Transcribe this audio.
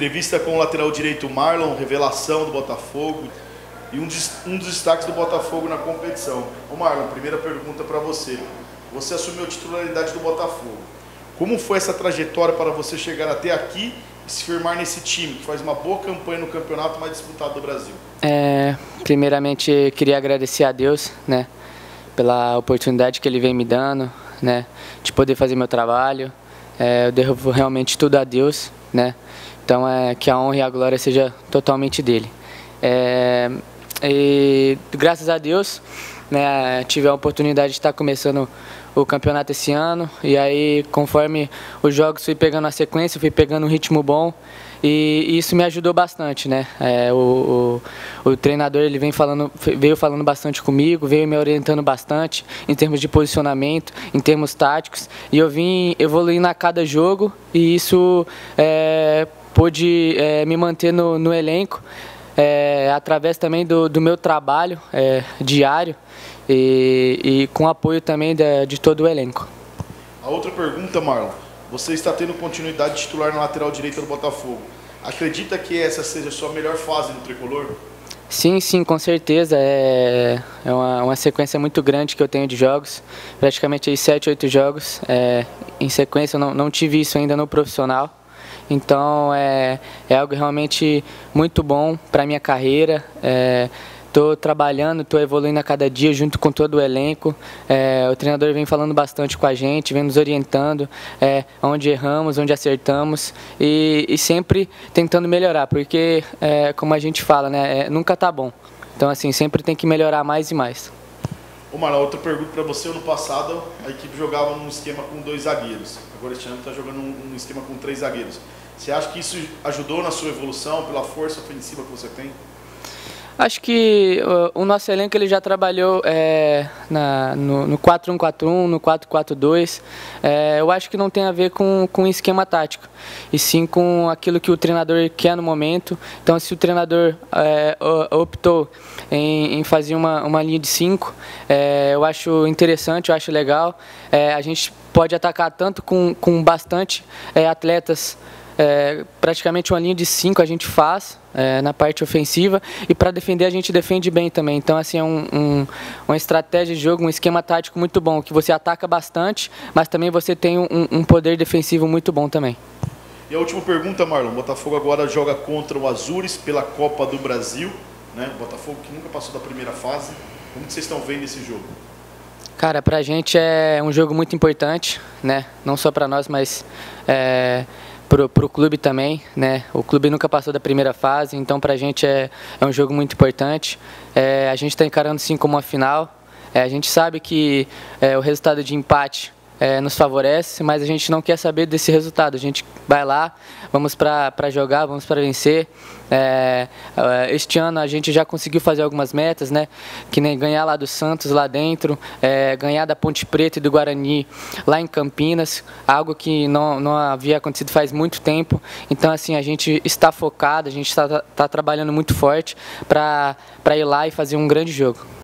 Entrevista com o lateral direito Marlon, revelação do Botafogo e um, um dos destaques do Botafogo na competição. Ô Marlon, primeira pergunta para você. Você assumiu a titularidade do Botafogo. Como foi essa trajetória para você chegar até aqui e se firmar nesse time que faz uma boa campanha no campeonato mais disputado do Brasil? É, primeiramente, queria agradecer a Deus, né, pela oportunidade que Ele vem me dando, né, de poder fazer meu trabalho. É, eu devo realmente tudo a Deus, né. Então, é que a honra e a glória seja totalmente dele. É, e graças a Deus, né, tive a oportunidade de estar começando o campeonato esse ano e aí conforme os jogos fui pegando a sequência, fui pegando um ritmo bom e isso me ajudou bastante, né? É, o, o, o, treinador ele vem falando, veio falando bastante comigo, veio me orientando bastante em termos de posicionamento, em termos táticos e eu vim evoluindo a cada jogo e isso é, pôde é, me manter no, no elenco é, através também do, do meu trabalho é, diário e, e, com apoio também de, de, todo o elenco. A outra pergunta, Marlon. Você está tendo continuidade titular na lateral direita do Botafogo. Acredita que essa seja a sua melhor fase no tricolor? Sim, sim, com certeza. É, é uma, uma, sequência muito grande que eu tenho de jogos, praticamente aí 7, 8 jogos. É, em sequência, eu não, não tive isso ainda no profissional. Então é, é algo realmente muito bom para a minha carreira. Estou é, trabalhando, estou evoluindo a cada dia junto com todo o elenco. É, o treinador vem falando bastante com a gente, vem nos orientando é, onde erramos, onde acertamos e, e sempre tentando melhorar, porque é, como a gente fala, né, é, nunca está bom. Então assim sempre tem que melhorar mais e mais. Ô Marlon, outra pergunta para você. Ano passado a equipe jogava num esquema com dois zagueiros. Agora este ano está jogando num, esquema com três zagueiros. Você acha que isso ajudou na sua evolução, pela força ofensiva que você tem? Acho que o, o nosso elenco ele já trabalhou é, na, no 4-1-4-1, no 4-4-2. É, eu acho que não tem a ver com, com esquema tático, e sim com aquilo que o treinador quer no momento. Então, se o treinador é, optou em, em, fazer uma, uma linha de 5, é, eu acho interessante, eu acho legal. É, a gente pode atacar tanto com, com bastante é, atletas é, praticamente uma linha de cinco a gente faz é, na parte ofensiva e para defender a gente defende bem também. Então assim é um, um, uma estratégia de jogo, um esquema tático muito bom, que você ataca bastante, mas também você tem um, um poder defensivo muito bom também. E a última pergunta, Marlon. O Botafogo agora joga contra o Azures pela Copa do Brasil. Né? O Botafogo que nunca passou da primeira fase. Como vocês estão vendo esse jogo? Cara, pra gente é um jogo muito importante, né? Não só para nós, mas é, para o clube também, né? O clube nunca passou da primeira fase, então para a gente é, é um jogo muito importante. É, a gente está encarando sim como uma final. É, a gente sabe que é, o resultado de empate é, nos favorece, mas a gente não quer saber desse resultado. A gente vai lá, vamos para jogar, vamos para vencer. É, é, este ano a gente já conseguiu fazer algumas metas, né? Que nem ganhar lá do Santos lá dentro, é, ganhar da Ponte Preta e do Guarani lá em Campinas, algo que não, não havia acontecido faz muito tempo. Então assim a gente está focado, a gente está tá trabalhando muito forte para ir lá e fazer um grande jogo.